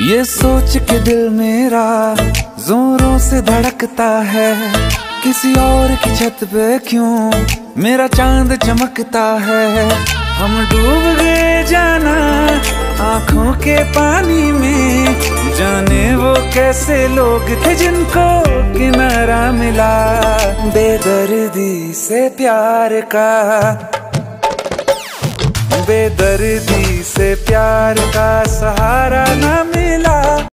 ये सोच के दिल मेरा जोरों से धड़कता है। किसी और की छत पे क्यों मेरा चाँद चमकता है? हम डूब गए जाना आँखों के पानी में। जाने वो कैसे लोग थे जिनको किनारा मिला? बेदर्दी से प्यार का। बेदर्दी से प्यार का सहारा ना मिला